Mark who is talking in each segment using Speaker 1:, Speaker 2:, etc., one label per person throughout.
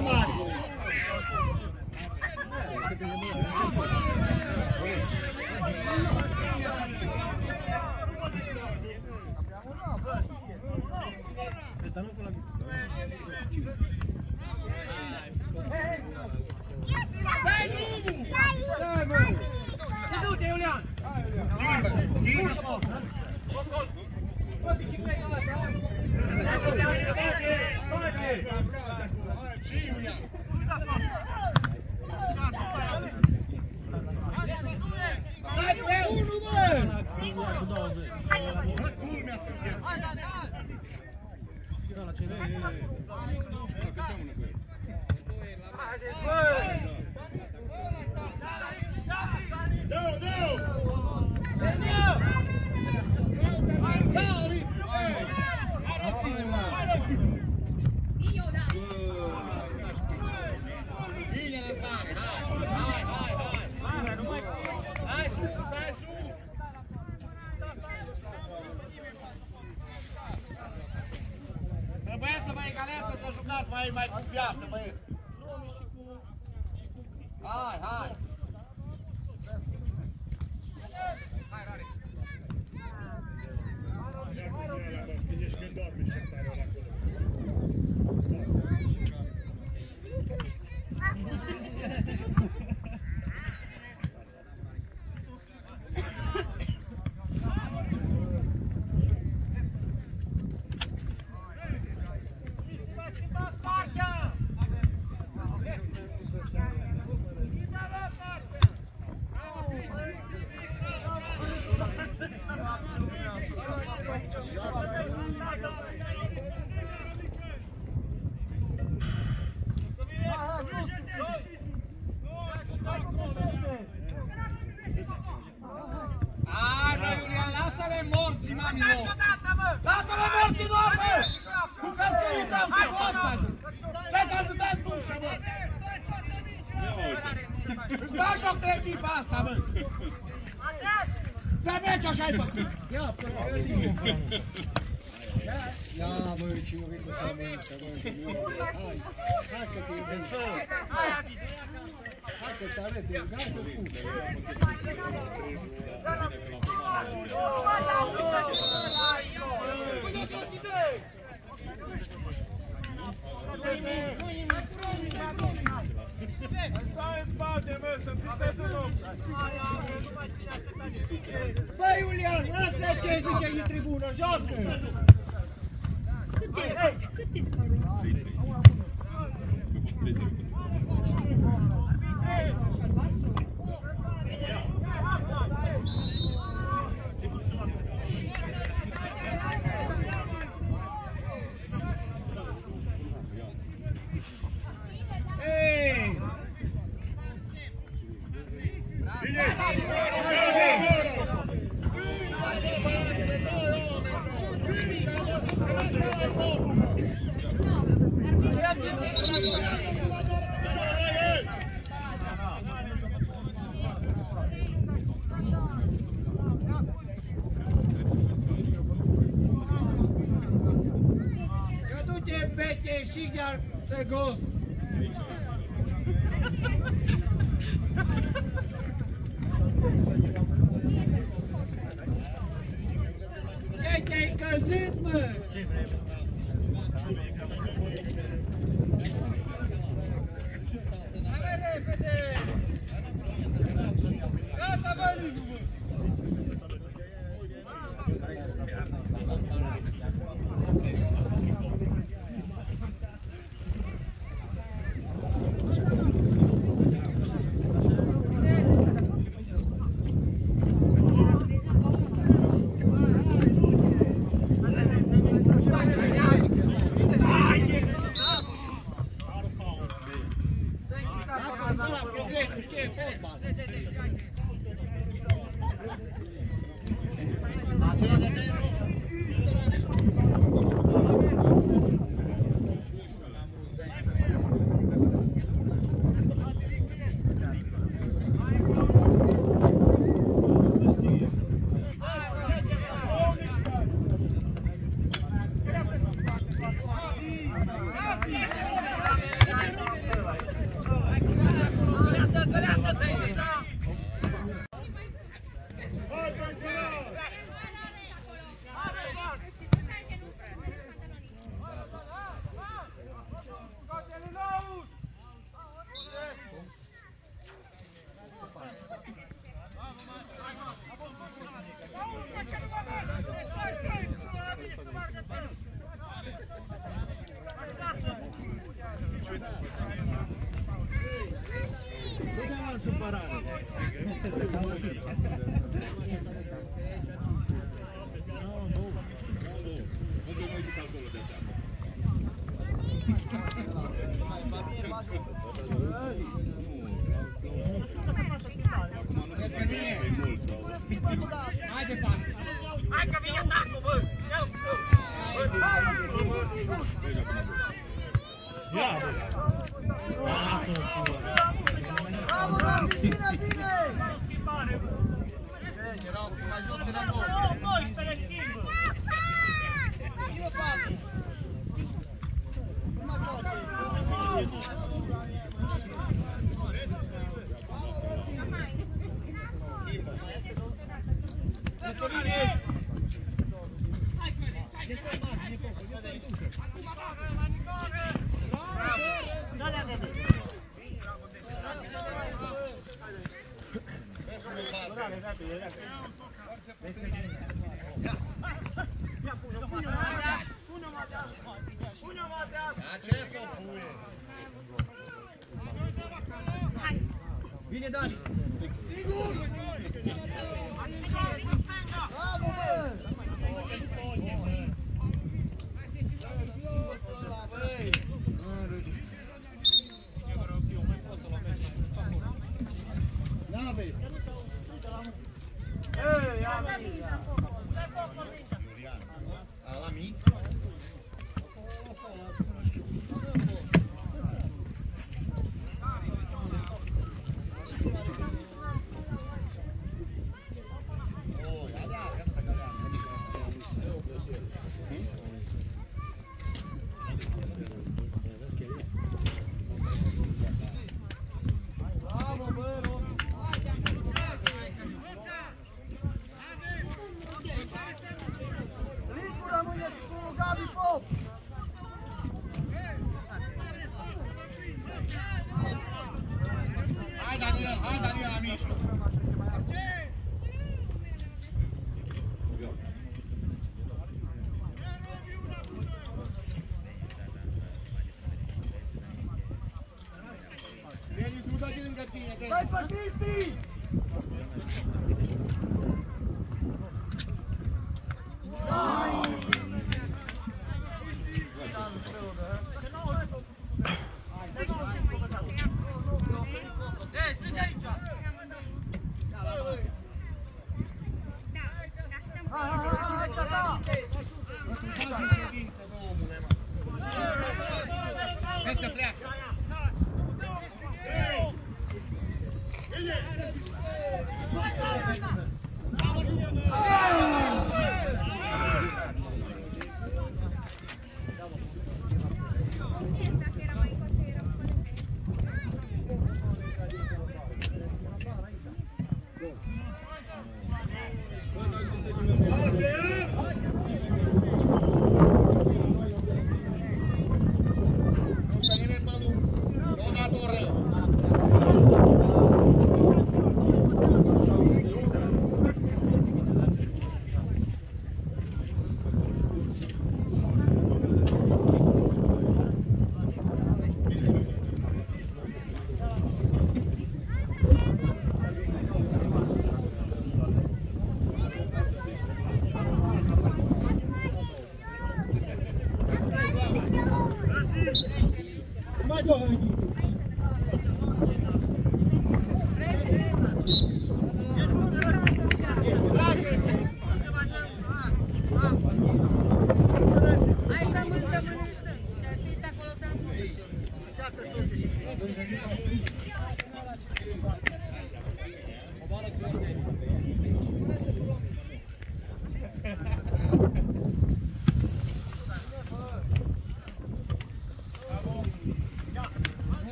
Speaker 1: Marco! Să mai? Unu, bă! Culmea sunteți! Da, la cere... Că seamănă cu el. Haide, bă! Dă-o, dă-o! Dă-o! Bine, lăsa! Hai! Mai, mai cu viață, băieți! Hai, hai! Hai, bă, Iulian, lasă-le morții, mamilor! Lasă-le morții, doar, bă! Cu călcâiul tău și forța! Ce-ți ajutat tu, ușa, bă? Îți bag joc de echipa asta, bă! Pe meci așa-ai făcut!
Speaker 2: Ia, pă, Ia, mă, ce urât să amenință, mă, hai, hai că te iubesc, hai că-ți arăt, eu vreau să spun. Bă, Iulian, lasă ce zice din tribună, joacă!
Speaker 3: Cât e? Cât e scorul?
Speaker 4: Pete, Shigar, Tegos. Yeah.
Speaker 1: Ah, Daniel, amigo.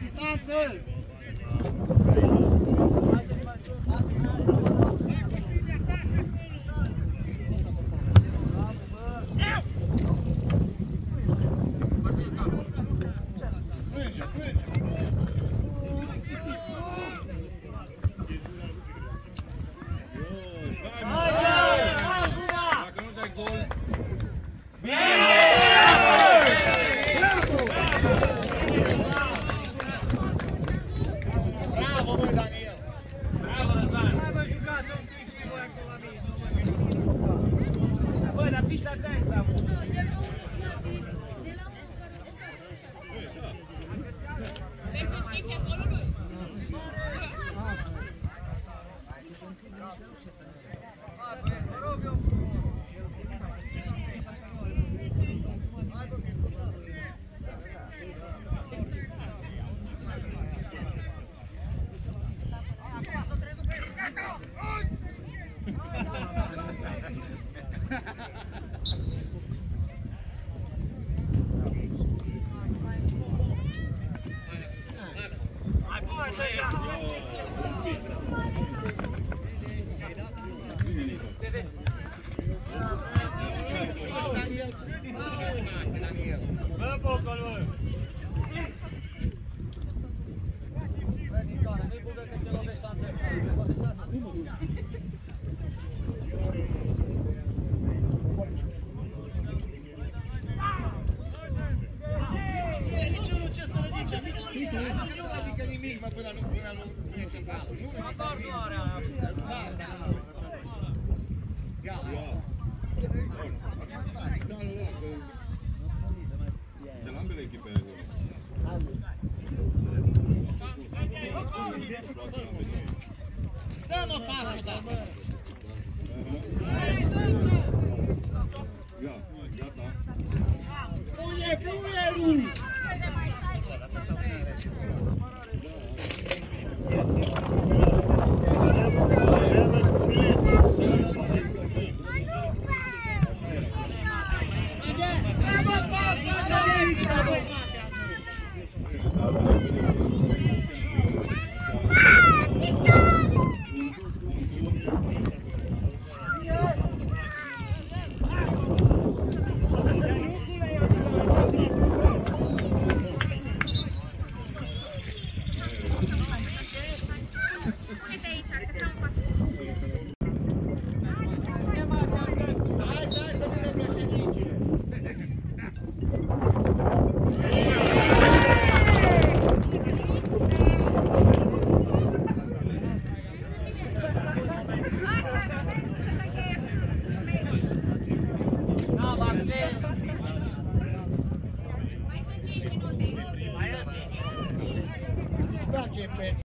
Speaker 1: Distanță!